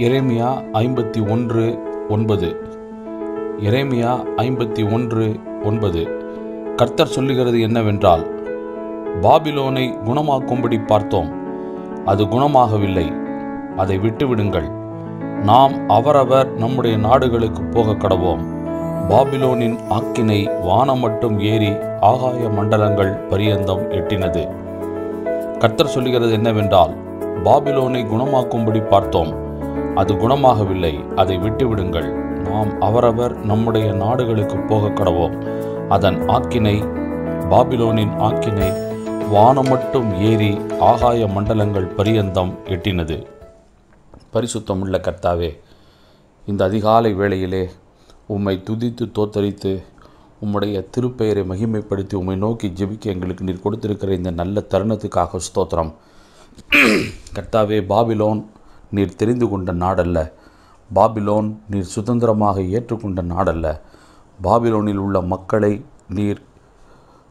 இறைமையா ஐம்பத்தி ஒன்று ஒன்பது. இறைமையா ஐம்பத்தி ஒன்று ஒன்பது. கர்த்தர் சொல்லுகிறது என்னவென்றால் பாபிலோனை குணமாக்கும்படி பார்த்தோம். அது குணமாகவில்லை. அதை விட்டுவிடுங்கள். நாம் அவரவர் நம்முடைய நாடுகளுக்கு போக கடவோம். பாபிலோனின் ஆக்கினை வானம் மட்டும் ஏறி ஆகாய மண்டலங்கள் பரியந்தம் எட்டினது. கர்த்தர் சொல்லுகிறது என்னவென்றால் பாபிலோனை குணமாக்கும்படி பார்த்தோம். அது குணமாகவில்லை. அதை விட்டுவிடுங்கள். நாம் அவரவர் நம்முடைய நாடுகளுக்கு போக கடவோம். அதன் ஆக்கினை பாபிலோனின் ஆக்கினை வானம் மட்டும் ஏறி ஆகாய மண்டலங்கள் பரியந்தம் எட்டினது. பரிசுத்தமுள்ள கர்த்தாவே இந்த அதிகாலை வேளையிலே உம்மை துதித்து தோத்தரித்து உம்முடைய திருப்பெயரை மகிமைப்படுத்தி உம்மை நோக்கி ஜெபிக்க எங்களுக்கு நீர் கொடுத்திருக்கிற இந்த நல்ல தருணத்துக்காக ஸ்தோத்திரம். கர்த்தாவே பாபிலோன் நீர் தெரிந்து கொண்ட நாடல்ல. பாபிலோன் நீர் சுதந்திரமாக ஏற்றுக்கொண்ட நாடல்ல. பாபிலோனில் உள்ள மக்களை நீர்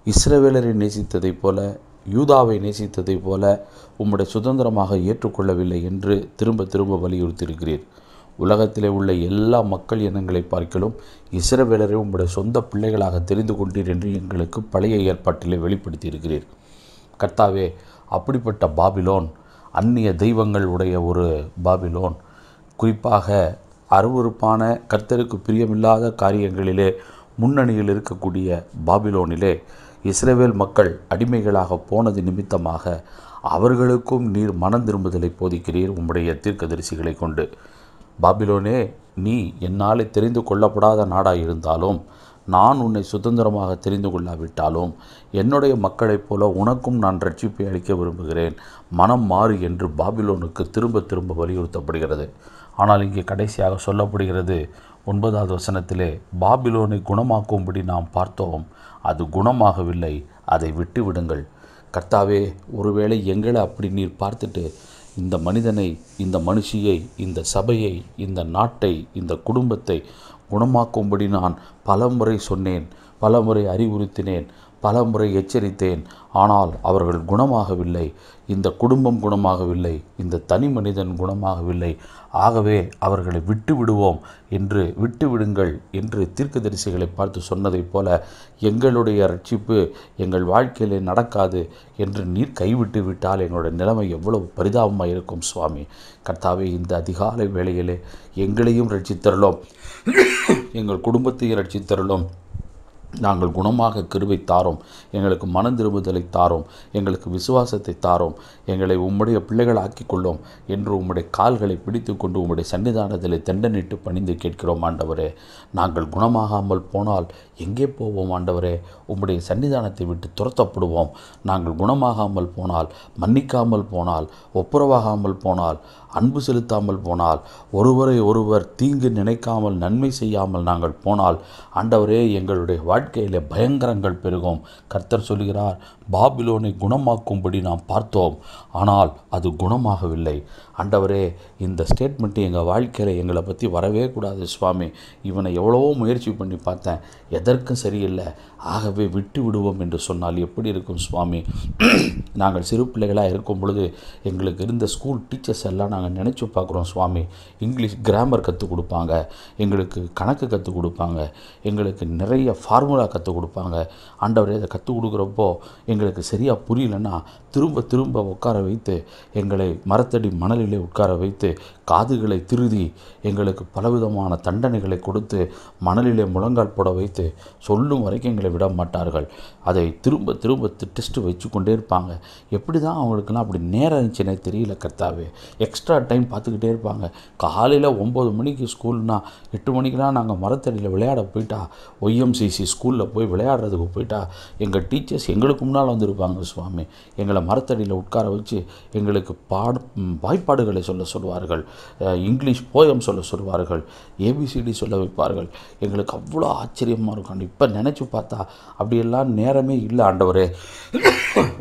இஸ்ரவேலரை நேசித்ததைப் போல யூதாவை நேசித்ததைப் போல உம்முடைய சுதந்திரமாக ஏற்றுக்கொள்ளவில்லை என்று திரும்ப திரும்ப வலியுறுத்தியிருக்கிறீர். உலகத்திலே உள்ள எல்லா மக்கள் இனங்களை பார்க்கலும் இஸ்ரவேலரை உம்முடைய சொந்த பிள்ளைகளாக தெரிந்து கொண்டீர் என்று எங்களுக்கு பழைய ஏற்பாட்டிலே வெளிப்படுத்தியிருக்கிறீர். கர்த்தாவே அப்படிப்பட்ட பாபிலோன் அந்நிய தெய்வங்கள் உடைய ஒரு பாபிலோன். குறிப்பாக அருவறுப்பான கர்த்தருக்கு பிரியமில்லாத காரியங்களிலே முன்னணியில் இருக்கக்கூடிய பாபிலோனிலே இஸ்ரேவேல் மக்கள் அடிமைகளாக போனது நிமித்தமாக அவர்களுக்கும் நீர் மனம் திரும்புதலை போதிக்கிறீர் உம்முடைய தீர்க்கதரிசிகளை கொண்டு. பாபிலோனே நீ என்னாலே தெரிந்து கொள்ளப்படாத நாடாக இருந்தாலும் நான் உன்னை சுதந்திரமாக தெரிந்து கொள்ளாவிட்டாலும் என்னுடைய மக்களைப் போல உனக்கும் நான் ரட்சிப்பை அளிக்க விரும்புகிறேன். மனம் மாறு என்று பாபிலோனுக்கு திரும்ப திரும்ப வலியுறுத்தப்படுகிறது. ஆனால் இங்கே கடைசியாக சொல்லப்படுகிறது ஒன்பதாவது வசனத்திலே பாபிலோனை குணமாக்கும்படி நாம் பார்த்தோம். அது குணமாகவில்லை அதை விட்டு விடுங்கள் கர்த்தாவே ஒருவேளை எங்களை அப்படி நீர் பார்த்துட்டு இந்த மனிதனை இந்த மனுஷியை இந்த சபையை இந்த நாட்டை இந்த குடும்பத்தை குணமாக்கும்படி நான் பலமுறை சொன்னேன் பலமுறை அறிவுறுத்தினேன். பலமுறை எச்சரித்தேன். ஆனால் அவர்கள் குணமாகவில்லை. இந்த குடும்பம் குணமாகவில்லை. இந்த தனி மனிதன் குணமாகவில்லை. ஆகவே அவர்களை விட்டு விடுவோம் என்று விட்டு விடுங்கள் என்று தீர்க்கதரிசிகளை பார்த்து சொன்னதைப் போல எங்களுடைய ரட்சிப்பு எங்கள் வாழ்க்கையிலே நடக்காது என்று நீர் கைவிட்டு விட்டால் எங்களுடைய நிலைமை எவ்வளவு பரிதாபமாக இருக்கும் சுவாமி. கர்த்தாவே இந்த அதிகாலை வேளையிலே எங்களையும் ரட்சித்தருளோம். எங்கள் குடும்பத்தையும் ரட்சித்தருளோம். நாங்கள் குணமாக கிருவை தாரோம். எங்களுக்கு மனம் திரும்புதலை தாரோம். எங்களுக்கு விசுவாசத்தை தாரோம். எங்களை உம்முடைய பிள்ளைகள் கொள்ளோம் என்று உம்முடைய கால்களை பிடித்து கொண்டு உம்முடைய சன்னிதானத்தில் தண்டனிட்டு பணிந்து கேட்கிறோம் ஆண்டவரே. நாங்கள் குணமாகாமல் போனால் எங்கே போவோம் ஆண்டவரே? உம்முடைய சன்னிதானத்தை விட்டு துரத்தப்படுவோம். நாங்கள் குணமாகாமல் போனால் மன்னிக்காமல் போனால் ஒப்புரவாகாமல் போனால் அன்பு செலுத்தாமல் போனால் ஒருவரை ஒருவர் தீங்கு நினைக்காமல் நன்மை செய்யாமல் நாங்கள் போனால் ஆண்டவரே எங்களுடைய வாழ்க்கையில் பயங்கரங்கள் பெருகும். கர்த்தர் சொல்கிறார் பாபிலோனை குணமாக்கும்படி நாம் பார்த்தோம். ஆனால் அது குணமாகவில்லை. ஆண்டவரே இந்த ஸ்டேட்மெண்ட்டு எங்கள் வாழ்க்கையில் எங்களை பற்றி வரவே கூடாது சுவாமி. இவனை எவ்வளவோ முயற்சி பண்ணி பார்த்தேன். எதற்கும் சரியில்லை. ஆகவே விட்டு விடுவோம் என்று சொன்னால் எப்படி இருக்கும் சுவாமி? நாங்கள் சிறு பிள்ளைகளாக இருக்கும் பொழுது எங்களுக்கு இருந்த ஸ்கூல் டீச்சர்ஸ் எல்லாம் நாங்கள் நினச்சி பார்க்குறோம் சுவாமி. இங்கிலீஷ் கிராமர் கற்றுக் கொடுப்பாங்க. எங்களுக்கு கணக்கு கற்றுக் கொடுப்பாங்க. எங்களுக்கு நிறைய ஃபார்முலா கற்றுக் கொடுப்பாங்க. ஆண்டவரே அதை கற்றுக் கொடுக்குறப்போ எங்களுக்கு சரியாக புரியலன்னா திரும்ப திரும்ப உட்கார வைத்து எங்களை மரத்தடி மணலிலே உட்கார வைத்து காதுகளை திருதி எங்களுக்கு பலவிதமான தண்டனைகளை கொடுத்து மணலிலே முழங்கால் போட வைத்து சொல்லும் வரைக்கும் எங்களை விட மாட்டார்கள். அதை திரும்ப திரும்ப டெஸ்ட்டு வச்சு கொண்டே இருப்பாங்க. எப்படி தான் அவங்களுக்குலாம் அப்படி நேரம் இருந்துச்சுன்னே தெரியல கர்த்தாவே. எக்ஸ்ட்ரா டைம் பார்த்துக்கிட்டே இருப்பாங்க. காலையில் ஒம்பது மணிக்கு ஸ்கூல்னால் எட்டு மணிக்கெலாம் நாங்கள் மரத்தடியில் விளையாட போயிட்டா ஒய்எம்சிசி ஸ்கூலில் போய் விளையாடுறதுக்கு போயிட்டா எங்கள் டீச்சர்ஸ் எங்களுக்கு முன்னால் வந்திருப்பாங்க சுவாமி. எங்களை மரத்தடியில் உட்கார வச்சு எங்களுக்கு பாட வாய்ப்பாடுகளை சொல்ல சொல்வார்கள். இங்கிலீஷ் போயம் சொல்ல சொல்வார்கள். ஏபிசிடி சொல்ல வைப்பார்கள். எங்களுக்கு அவ்வளோ ஆச்சரியமாக இருக்கும். இப்போ நினச்சி பார்த்தா அப்படியெல்லாம் நேரமே இல்லை ஆண்டவரே.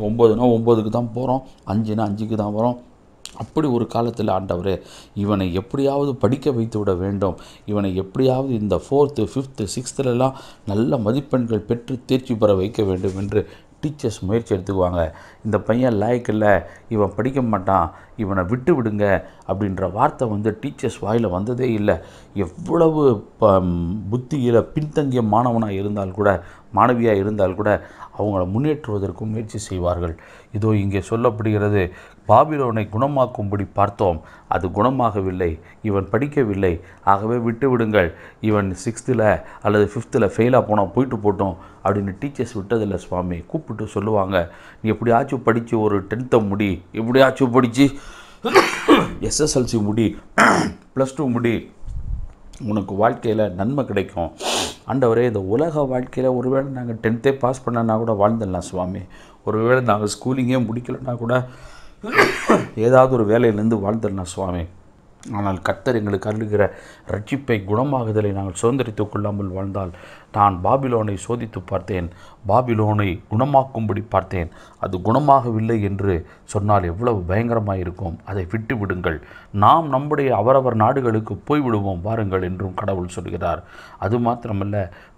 ஒம்பதுனா ஒம்பதுக்கு தான் போகிறோம் அஞ்சுனா அஞ்சுக்கு தான் வரோம். அப்படி ஒரு காலத்தில் ஆண்டவர் இவனை எப்படியாவது படிக்க வைத்து விட வேண்டும். இவனை எப்படியாவது இந்த ஃபோர்த்து ஃபிஃப்த்து சிக்ஸ்த்துலலாம் நல்ல மதிப்பெண்கள் பெற்று தேர்ச்சி பெற வைக்க வேண்டும் என்று டீச்சர்ஸ் முயற்சி எடுத்துக்குவாங்க. இந்த பையன் லாய்க்கு இல்லை இவன் படிக்க மாட்டான் இவனை விட்டு விடுங்க அப்படின்ற வார்த்தை வந்து டீச்சர்ஸ் வாயில் வந்ததே இல்லை. எவ்வளவு ப புத்தியில் பின்தங்கிய மாணவனாக இருந்தால் கூட மாணவியாக இருந்தால் கூட அவங்கள முன்னேற்றுவதற்கும் முயற்சி செய்வார்கள். இதோ இங்கே சொல்லப்படுகிறது பாபிலோனை குணமாக்கும்படி பார்த்தோம். அது குணமாகவில்லை இவன் படிக்கவில்லை. ஆகவே விட்டு விடுங்கள் இவன் சிக்ஸ்த்தில் அல்லது ஃபிஃப்த்தில் ஃபெயிலாக போனால் போயிட்டு போட்டோம் அப்படின்னு டீச்சர்ஸ் விட்டதில்லை சுவாமி. கூப்பிட்டு சொல்லுவாங்க நீ எப்படியாச்சும் படித்து ஒரு டென்த்தை முடி எப்படியாச்சும் படித்து எஸ்எஸ்எல்சி முடி ப்ளஸ் டூ முடி உனக்கு வாழ்க்கையில் நன்மை கிடைக்கும். ஆண்டவரே இந்த உலக வாழ்க்கையில் ஒருவேளை நாங்கள் டென்த்தே பாஸ் பண்ணனா கூட வாழ்ந்துடலாம் சுவாமி. ஒருவேளை நாங்கள் ஸ்கூலிங்கே முடிக்கலன்னா கூட ஏதாவது ஒரு வேலையிலேருந்து வாழ்ந்துடலாம் சுவாமி. ஆனால் கத்தர் எங்களுக்கு அருளுகிற ரட்சிப்பை குணமாகுதலை நாங்கள் சுதந்திரித்து கொள்ளாமல் வாழ்ந்தால் நான் பாபிலோனை சோதித்து பார்த்தேன். பாபிலோனை குணமாக்கும்படி பார்த்தேன். அது குணமாகவில்லை என்று சொன்னால் எவ்வளவு பயங்கரமாக இருக்கும் அதை விட்டு விடுங்கள் நாம் நம்முடைய அவரவர் நாடுகளுக்கு போய்விடுவோம். வாருங்கள் என்றும் கடவுள் சொல்கிறார். அது மாத்திரமல்ல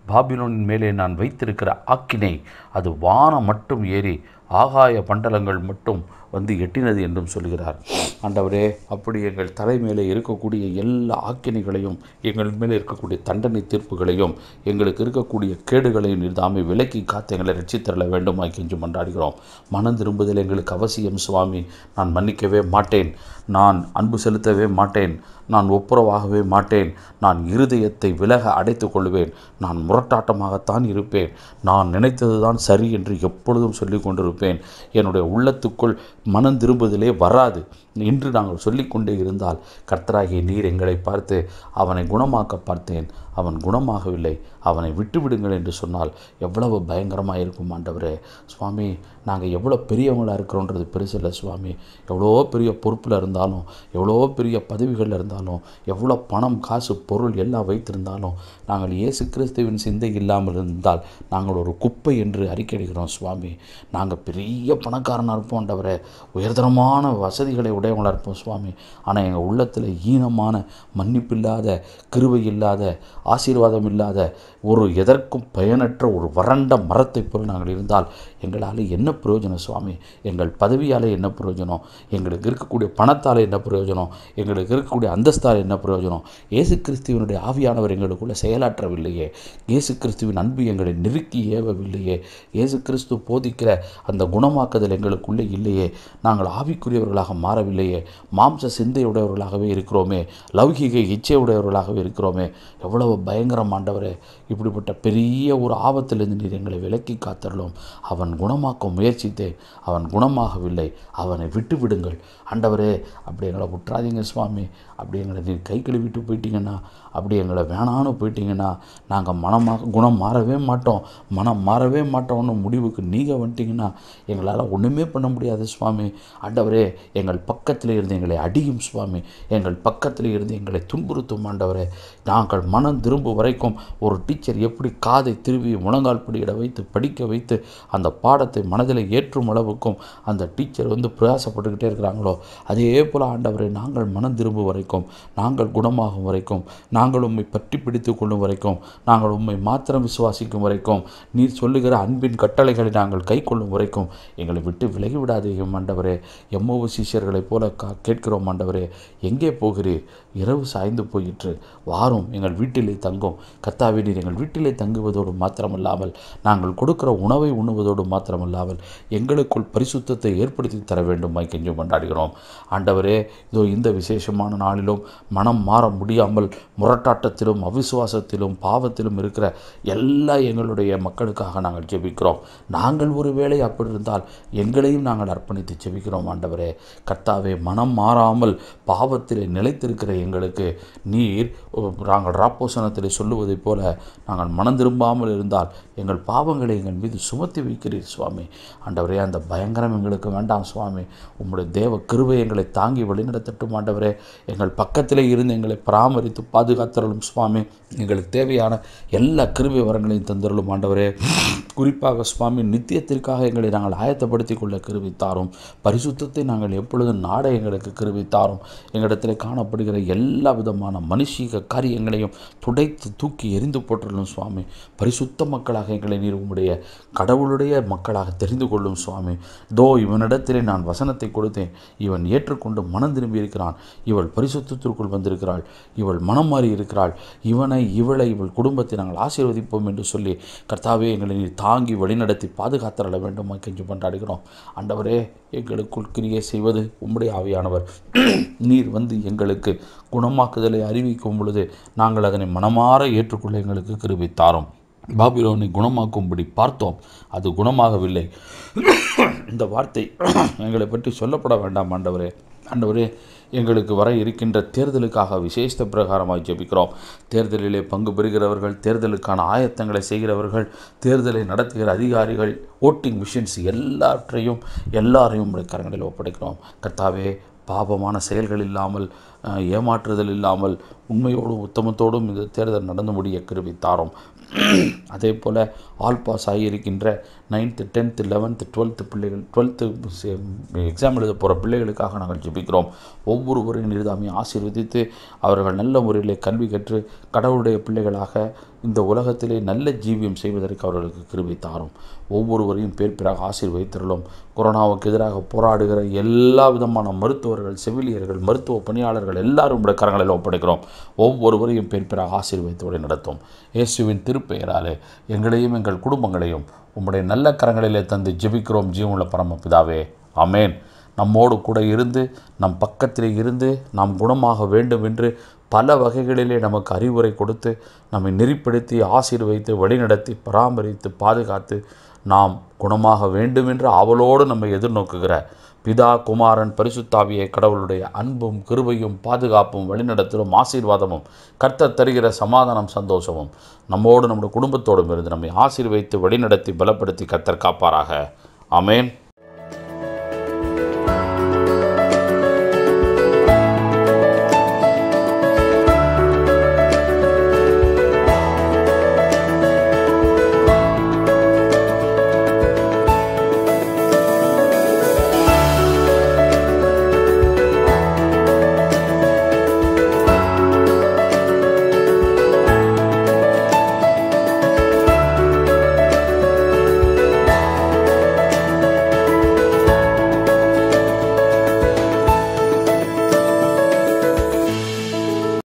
பாபிலோனின் மேலே நான் வைத்திருக்கிற ஆக்கினை அது வானம் மட்டும் ஏறி ஆகாய மண்டலங்கள் மட்டும் வந்து எட்டினது என்றும் சொல்கிறார். ஆண்டவரே அப்படி எங்கள் தலை மேலே இருக்கக்கூடிய எல்லா ஆக்கினைகளையும் எங்கள் மேலே இருக்கக்கூடிய தண்டனை தீர்ப்புகளையும் எங்களுக்கு இருக்கக்கூடிய கேடுகளையும் நிறுத்தாமல் விலக்கி காத்து எங்களை ரட்சித்தரல வேண்டுமா என்று மன்றாடுகிறோம். மனம் திரும்புதல் எங்களுக்கு அவசியம் சுவாமி. நான் மன்னிக்கவே மாட்டேன். நான் அன்பு செலுத்தவே மாட்டேன். நான் ஒப்புரவாகவே மாட்டேன். நான் இருதயத்தை விலக அடைத்து கொள்வேன். நான் முரட்டாட்டமாகத்தான் இருப்பேன். நான் நினைத்தது தான் சரி என்று எப்பொழுதும் சொல்லி கொண்டிருப்பேன். என்னுடைய உள்ளத்துக்குள் மனம் திரும்புதலே வராது. இன்று நாங்கள் சொல்லிக்கொண்டே இருந்தால் கர்த்தராகிய நீர் எங்களை பார்த்து அவனை குணமாக்க பார்த்தேன். அவன் குணமாகவில்லை. அவனை விட்டுவிடுங்கள் என்று சொன்னால் எவ்வளவு பயங்கரமாக இருக்கும் ஆண்டவரே. சுவாமி நாங்கள் எவ்வளோ பெரியவங்களாக இருக்கிறோன்றது பெருசில்லை சுவாமி. எவ்வளோ பெரிய பொறுப்பில் இருந்தாலும் எவ்வளோ பெரிய பதவிகளில் இருந்தாலும் எவ்வளோ பணம் காசு பொருள் எல்லாம் வைத்திருந்தாலும் நாங்கள் இயேசு கிறிஸ்துவின் சிந்தை இல்லாமல் இருந்தால் நாங்கள் ஒரு குப்பை என்று அறிக்கையிடுகிறோம் சுவாமி. நாங்கள் பெரிய பணக்காரனாக இருப்போம் ஆண்டவரே. உயர்தரமான வசதிகளை உடையவங்களாக இருப்போம் சுவாமி. ஆனால் எங்கள் உள்ளத்தில் ஈனமான மன்னிப்பில்லாத கிருவை இல்லாத ஆசீர்வாதம் இல்லாத ஒரு எதற்கும் பயனற்ற ஒரு வறண்ட மரத்தை போல் நாங்கள் இருந்தால் எங்களால் என்ன பிரயோஜனம் சுவாமி? எங்கள் பதவியால் என்ன பிரயோஜனம்? எங்களுக்கு இருக்கக்கூடிய பணத்தால் என்ன பிரயோஜனம்? எங்களுக்கு இருக்கக்கூடிய அந்தஸ்தால் என்ன பிரயோஜனம்? இயேசு கிறிஸ்துவனுடைய ஆவியானவர் எங்களுக்குள்ளே செயலாற்றவில்லையே. இயேசு கிறிஸ்துவின் அன்பு எங்களை நெருக்கி ஏவவில்லையே. இயேசு கிறிஸ்து போதிக்கிற அந்த குணமாக்குதல் எங்களுக்குள்ளே இல்லையே. நாங்கள் ஆவிக்குரியவர்களாக மாறவில்லையே மாம்ச சிந்தையுடையவர்களாகவே இருக்கிறோமே லௌகிக இச்சையுடையவர்களாகவே இருக்கிறோமே. எவ்வளவு பயங்கரம் ஆண்டவரே இப்படிப்பட்ட பெரிய ஒரு ஆபத்திலிருந்து நீர் எங்களை விலக்கி காத்தரலும் அவன் குணமாக்க முயற்சித்தேன் அவன் குணமாகவில்லை. அவனை விட்டு விடுங்கள். ஆண்டவரே அப்படி எங்களை விட்டுறாதீங்க சுவாமி. அப்படி எங்களை நீர் கை கழுவிட்டு போயிட்டீங்கன்னா அப்படி எங்களை வேணான்னு போயிட்டீங்கன்னா நாங்கள் மனமாக குணம் மாறவே மாட்டோம். மனம் மாறவே மாட்டோம்னு முடிவுக்கு நீங்கள் வந்துட்டீங்கன்னா எங்களால் ஒன்றுமே பண்ண முடியாது சுவாமி. ஆண்டவரே எங்கள் பக்கத்தில் இருந்து எங்களை அடியும் சுவாமி. எங்கள் பக்கத்தில் இருந்து எங்களை துன்புறுத்தும் ஆண்டவரே. நாங்கள் மனம் திரும்ப வரைக்கும் ஒரு டீச்சர் டீச்சர் எப்படி காதை திருவி முழங்கால் படியிட வைத்து படிக்க வைத்து அந்த பாடத்தை மனதில் ஏற்றும் அளவுக்கும் அந்த டீச்சர் வந்து பிரயாசப்பட்டுக்கிட்டே இருக்கிறாங்களோ? அதே போல் ஆண்டவரை நாங்கள் மனம் திரும்பும் வரைக்கும் நாங்கள் குணமாகும் வரைக்கும் நாங்கள் உம்மை பற்றி பிடித்து கொள்ளும் வரைக்கும் நாங்கள் உம்மை மாத்திரம் விசுவாசிக்கும் வரைக்கும் நீர் சொல்லுகிற அன்பின் கட்டளைகளை நாங்கள் கை கொள்ளும் வரைக்கும் எங்களை விட்டு விலகி ஆண்டவரே. எம்மோவு சிஷ்யர்களைப் போல கா கேட்கிறோம் ஆண்டவரே எங்கே போகிறீர்? இரவு சாய்ந்து போயிற்று. வாரும் எங்கள் வீட்டிலே தங்கும். கத்தாவே நீர் எங்கள் வீட்டிலே தங்குவதோடு மாத்திரமல்லாமல் நாங்கள் கொடுக்கிற உணவை உண்ணுவதோடு மாத்திரமல்லாமல் எங்களுக்குள் பரிசுத்தத்தை ஏற்படுத்தி தர வேண்டும் கெஞ்சும் கொண்டாடுகிறோம். ஆண்டவரே இதோ இந்த விசேஷமான நாளிலும் மனம் மாற முடியாமல் முரட்டாட்டத்திலும் அவிசுவாசத்திலும் பாவத்திலும் இருக்கிற எல்லா எங்களுடைய மக்களுக்காக நாங்கள் ஜெபிக்கிறோம். நாங்கள் ஒரு வேளை அப்படி இருந்தால் எங்களையும் நாங்கள் அர்ப்பணித்து ஜெபிக்கிறோம் ஆண்டவரே. கர்த்தாவே மனம் மாறாமல் பாவத்திலே நிலைத்திருக்கிற எங்களுக்கு நீர் நாங்கள் ராப்போசனத்தில் சொல்லுவதைப் போல நாங்கள் மனம் திரும்பாமல் இருந்தால் எங்கள் பாவங்களை எங்கள் மீது சுமத்தி வைக்கிறீர் சுவாமி. ஆண்டவரே அந்த பயங்கரம் எங்களுக்கு வேண்டாம் சுவாமி. உம்முடைய தேவ கிருபை எங்களை தாங்கி வழிநடத்தட்டும் ஆண்டவரே. எங்கள் பக்கத்திலே இருந்து எங்களை பராமரித்து பாதுகாத்தரலும் சுவாமி. எங்களுக்கு தேவையான எல்லா கிருபை வரங்களையும் தந்தரலும் ஆண்டவரே. குறிப்பாக சுவாமி நித்தியத்திற்காக எங்களை நாங்கள் ஆயத்தப்படுத்தி கொள்ள கிருவித்தாரும் பரிசுத்தத்தை நாங்கள் எப்பொழுதும் நாட எங்களுக்கு கிருவித்தாரும் எங்களிடத்தில் காணப்படுகிற எல்லா விதமான மனுஷீக காரியங்களையும் துடைத்து தூக்கி எரிந்து போட்டுள்ளும் சுவாமி. பரிசுத்த மக்களாக எங்களை நீர் உம்முடைய கடவுளுடைய மக்களாக தெரிந்து கொள்ளும் சுவாமி. தோ இவனிடத்திலே நான் வசனத்தை கொடுத்தேன். இவன் ஏற்றுக்கொண்டு மனம் திரும்பி இருக்கிறான். இவள் பரிசுத்தத்திற்குள் வந்திருக்கிறாள். இவள் மனம் மாறி இருக்கிறாள். இவனை இவளை இவள் குடும்பத்தை நாங்கள் ஆசீர்வதிப்போம் என்று சொல்லி கர்த்தாவே எங்களை நீர் தாங்கி வழிநடத்தி பாதுகாத்தரள வேண்டும் கெஞ்சு கொண்டாடுகிறோம். ஆண்டவரே எங்களுக்குள் கிரியை செய்வது உம்முடைய ஆவியானவர். நீர் வந்து எங்களுக்கு குணமாக்குதலை அறிவிக்கும் பொழுது நாங்கள் அதனை மனமாற ஏற்றுக்கொள்ள எங்களுக்கு கிருபை தாரும். பாபிலோனை குணமாக்கும்படி பார்த்தோம். அது குணமாகவில்லை. இந்த வார்த்தை எங்களை பற்றி சொல்லப்பட வேண்டாம் ஆண்டவரே. ஆண்டவரே எங்களுக்கு வர இருக்கின்ற தேர்தலுக்காக விசேஷ பிரகாரமாக ஜெபிக்கிறோம். தேர்தலிலே பங்கு பெறுகிறவர்கள் தேர்தலுக்கான ஆயத்தங்களை செய்கிறவர்கள் தேர்தலை நடத்துகிற அதிகாரிகள் ஓட்டிங் மிஷின்ஸ் எல்லாவற்றையும் எல்லாரையும் உடைய கரங்களில் ஒப்படைக்கிறோம். கர்த்தாவே பாபமான செயல்கள் இல்லாமல் ஏமாற்றுதல் இல்லாமல் உண்மையோடும் உத்தமத்தோடும் இந்த தேர்தல் நடந்து முடிய கிருபை தாரோம். அதே போல் ஆல் பாஸ் ஆகியிருக்கின்ற நைன்த்து டென்த்து லெவன்த்து டுவெல்த்து பிள்ளைகள் டுவெல்த்து எக்ஸாம் எழுத போகிற பிள்ளைகளுக்காக நாங்கள் ஜெபிக்கிறோம். ஒவ்வொருவரையும் எழுதாமையும் ஆசீர்வதித்து அவர்கள் நல்ல முறையில் கல்வி கற்று கடவுளுடைய பிள்ளைகளாக இந்த உலகத்திலே நல்ல ஜீவியம் செய்வதற்கு அவர்களுக்கு கிருபை தாரும். ஒவ்வொருவரையும் பேர் பேராக ஆசீர்வதித்திருளும். கொரோனாவுக்கு எதிராக போராடுகிற எல்லா விதமான மருத்துவர்கள் செவிலியர்கள் மருத்துவ பணியாளர்கள் எல்லாரும் உடைய கரங்களில் ஒப்படைக்கிறோம். ஒவ்வொருவரையும் பேர் பேராக நடத்தும். இயேசுவின் திருப்பெயராலே எங்களையும் எங்கள் குடும்பங்களையும் உம்முடைய நல்ல கரங்களிலே தந்து ஜெபிக்கிறோம். ஜீவனுள்ள பரமபிதாவே. அமேன் நம்மோடு கூட இருந்து நம் பக்கத்திலே இருந்து நாம் குணமாக வேண்டும் என்று பல வகைகளிலே நமக்கு அறிவுரை கொடுத்து நம்மை நெறிப்படுத்தி ஆசீர்வைத்து வழிநடத்தி பராமரித்து பாதுகாத்து நாம் குணமாக வேண்டும் என்று அவளோடு நம்மை எதிர்நோக்குகிற பிதா குமாரன் பரிசுத்தாவிய கடவுளுடைய அன்பும் கிருபையும் பாதுகாப்பும் வழிநடத்தலும் ஆசீர்வாதமும் கர்த்தர் தருகிற சமாதானம் சந்தோஷமும் நம்மோடு நம்முடைய குடும்பத்தோடும் இருந்து நம்மை ஆசீர்வதித்து வழிநடத்தி பலப்படுத்தி கர்த்தர் காப்பாராக. அமேன்